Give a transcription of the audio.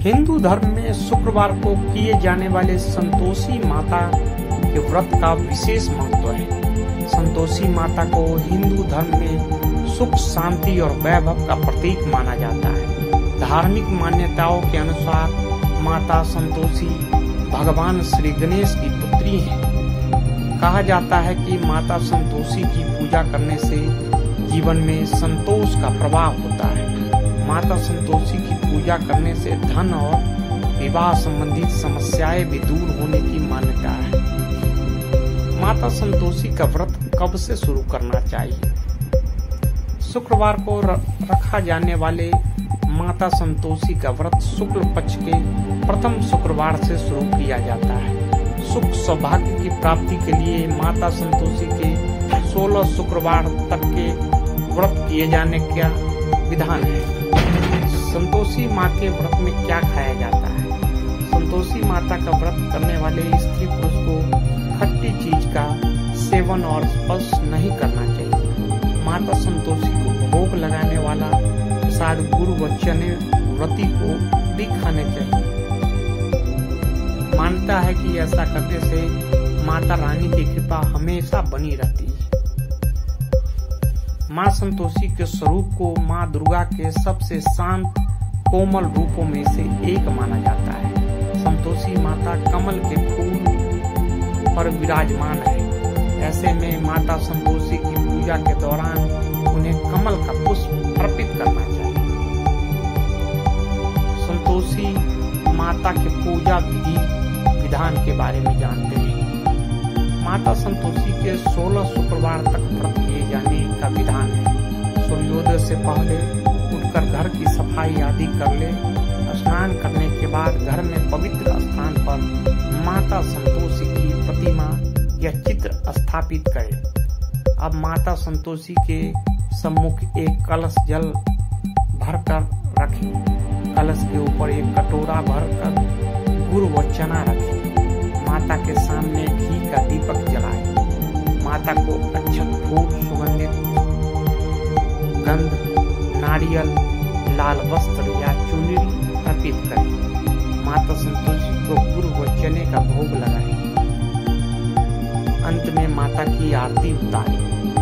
हिंदू धर्म में शुक्रवार को किए जाने वाले संतोषी माता के व्रत का विशेष महत्व है। संतोषी माता को हिंदू धर्म में सुख, शांति और वैभव का प्रतीक माना जाता है। धार्मिक मान्यताओं के अनुसार माता संतोषी भगवान श्री गणेश की पुत्री है। कहा जाता है कि माता संतोषी की पूजा करने से जीवन में संतोष का प्रभाव होता है। माता संतोषी की पूजा करने से धन और विवाह संबंधित समस्याएँ भी दूर होने की मान्यता है। माता संतोषी का व्रत कब से शुरू करना चाहिए? शुक्रवार को रखा जाने वाले माता संतोषी का व्रत शुक्ल पक्ष के प्रथम शुक्रवार से शुरू किया जाता है। सुख सौभाग्य की प्राप्ति के लिए माता संतोषी के 16 शुक्रवार तक के व्रत किए जाने का विधान है। संतोषी माँ के व्रत में क्या खाया जाता है? संतोषी माता का व्रत करने वाले स्त्री पुरुष को खट्टी चीज़ का सेवन और स्पर्श नहीं करना चाहिए। माता संतोषी को भोग लगाने वाला प्रसाद गुरु व चने व्रती को भी खाने चाहिए। मानता है कि ऐसा करने से माता रानी की कृपा हमेशा बनी रहती है। माँ संतोषी के स्वरूप को माँ दुर्गा के सबसे शांत, कोमल रूपों में से एक माना जाता है। संतोषी माता कमल के फूल पर विराजमान है। ऐसे में माता संतोषी की पूजा के दौरान उन्हें कमल का पुष्प अर्पित करना चाहिए। संतोषी माता के पूजा विधि, विधान के बारे में जानते हैं। माता संतोषी के 16 शुक्रवार तक व्रत किए जाने का विधान है। सूर्योदय से पहले उठकर घर की सफ़ाई आदि कर ले, स्नान करने के बाद घर में पवित्र स्थान पर माता संतोषी की प्रतिमा या चित्र स्थापित करें। अब माता संतोषी के सम्मुख एक कलश जल भरकर रखें। कलश के ऊपर एक कटोरा भरकर गुड़ व चना रखें। माता के सामने घी का दीपक जलाएँ। माता को गंध, नारियल, लाल वस्त्र या चुनरी अर्पित करें। माता संतोष को गुरु व चने का भोग लगाएँ। अंत में माता की आरती उतारें।